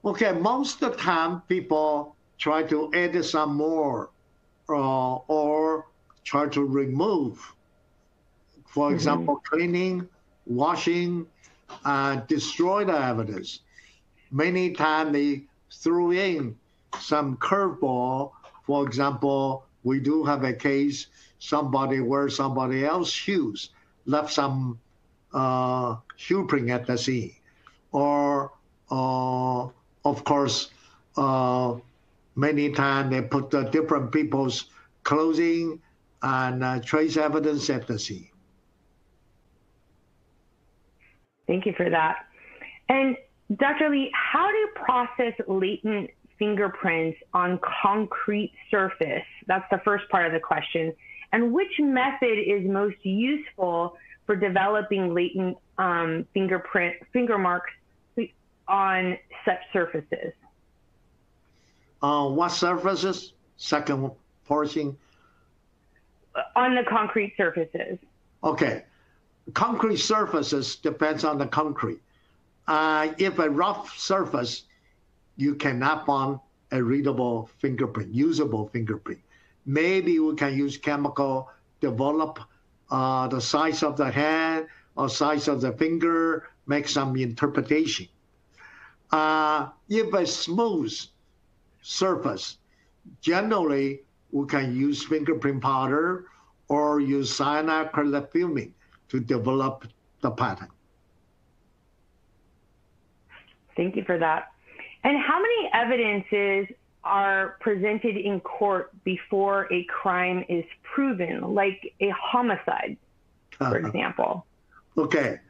Okay, most of the time people try to add some more, uh, or try to remove. For mm-hmm. example, cleaning washing, uh, destroy the evidence. Many times they threw in some curveball. For example, we do have a case somebody wear somebody else's shoes, left some uh, shoe print at the scene. Or, uh, of course, uh, many times they put the different people's clothing and uh, trace evidence at the scene. Thank you for that. And Dr. Lee, how do you process latent fingerprints on concrete surface? That's the first part of the question. And which method is most useful for developing latent um, fingerprint finger marks on such surfaces? Uh, what surfaces? Second portion. On the concrete surfaces. Okay concrete surfaces depends on the concrete. Uh, if a rough surface, you cannot find a readable fingerprint, usable fingerprint. Maybe we can use chemical, develop uh, the size of the hand or size of the finger, make some interpretation. Uh, if a smooth surface, generally we can use fingerprint powder or use cyanide fuming to develop the pattern. Thank you for that. And how many evidences are presented in court before a crime is proven, like a homicide, for uh-huh. example? Okay.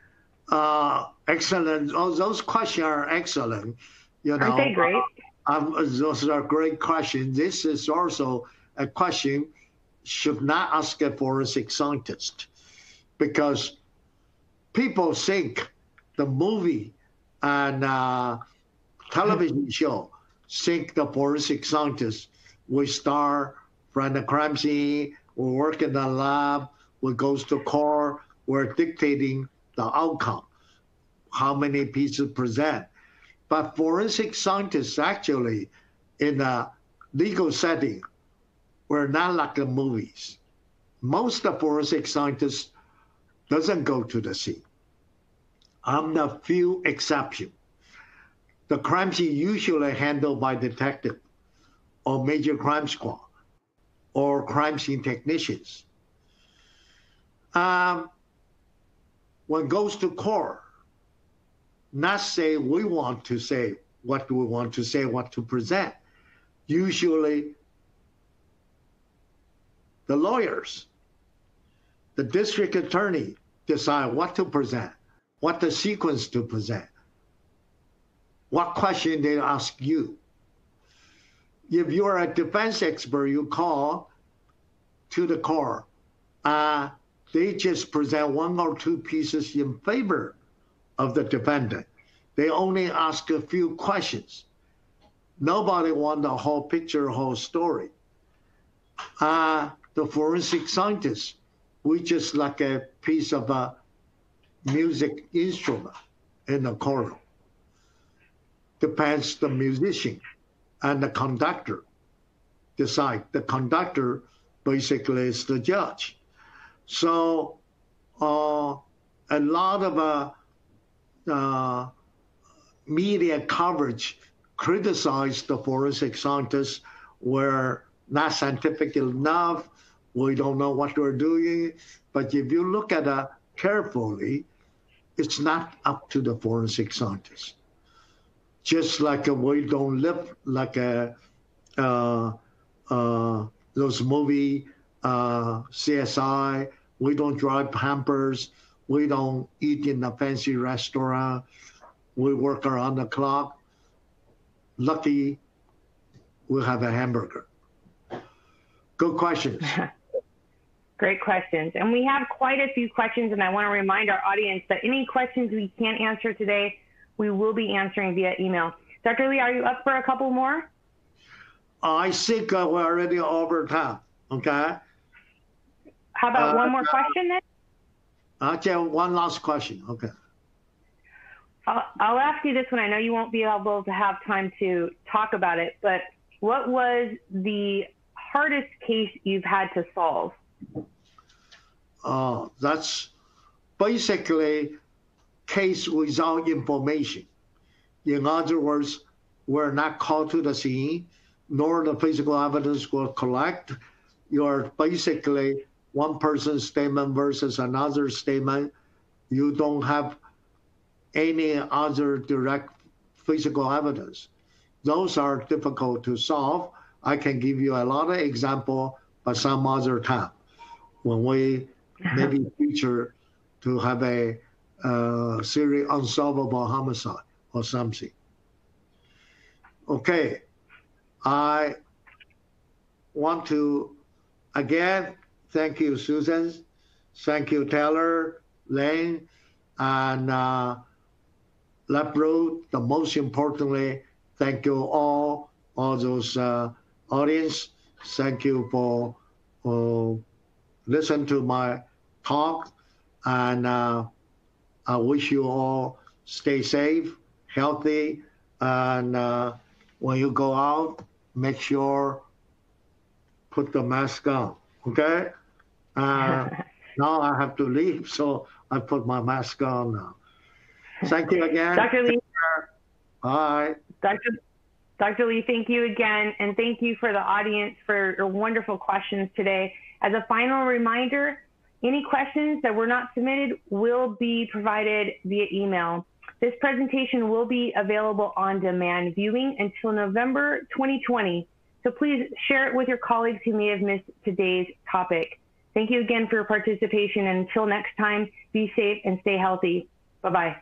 Uh, excellent. Oh, those questions are excellent. You know, Aren't they great? Uh, um, those are great questions. This is also a question should not ask a forensic scientist because people think the movie and uh, television show think the forensic scientists. We start from the crime scene, we work in the lab, we goes to court, we're dictating the outcome, how many pieces present. But forensic scientists actually, in a legal setting, we're not like the movies. Most of forensic scientists doesn't go to the scene. I'm the few exception. The crime scene usually handled by detective or major crime squad or crime scene technicians. Um, when goes to court, not say we want to say what do we want to say, what to present. Usually, the lawyers, the district attorney decide what to present, what the sequence to present, what question they ask you. If you're a defense expert, you call to the court. Uh, they just present one or two pieces in favor of the defendant. They only ask a few questions. Nobody want the whole picture, whole story. Uh, the forensic scientists, we just like a piece of a music instrument in the corner. Depends the musician and the conductor decide. The conductor basically is the judge. So uh, a lot of uh, uh, media coverage criticized the forensic scientists were not scientific enough. We don't know what we're doing. But if you look at it carefully, it's not up to the forensic scientists. Just like a we don't live like a uh, uh, those movie uh, CSI. We don't drive Pampers. We don't eat in a fancy restaurant. We work around the clock. Lucky we have a hamburger. Good questions. Great questions. And we have quite a few questions, and I want to remind our audience that any questions we can't answer today, we will be answering via email. Dr. Lee, are you up for a couple more? I think uh, we're already over time. Okay. How about uh, one more question then? Okay, one last question. Okay. I'll, I'll ask you this one. I know you won't be able to have time to talk about it, but what was the hardest case you've had to solve? Uh, that's basically case without information. In other words, we're not called to the scene, nor the physical evidence will collect. You're basically one person's statement versus another statement, you don't have any other direct physical evidence. Those are difficult to solve. I can give you a lot of example, but some other time when we uh-huh. maybe feature to have a uh, unsolvable homicide or something. Okay, I want to again Thank you, Susan. Thank you, Taylor, Lane, and uh, LabRoot. The most importantly, thank you all, all those uh, audience. Thank you for uh, listen to my talk, and uh, I wish you all stay safe, healthy, and uh, when you go out, make sure put the mask on. Okay. Uh, now I have to leave, so I put my mask on now. Thank you again. Dr. Lee. Bye. Dr. Dr. Lee, thank you again, and thank you for the audience for your wonderful questions today. As a final reminder, Any questions that were not submitted will be provided via email. This presentation will be available on demand viewing until November 2020. So please share it with your colleagues who may have missed today's topic. Thank you again for your participation. And until next time, be safe and stay healthy. Bye-bye.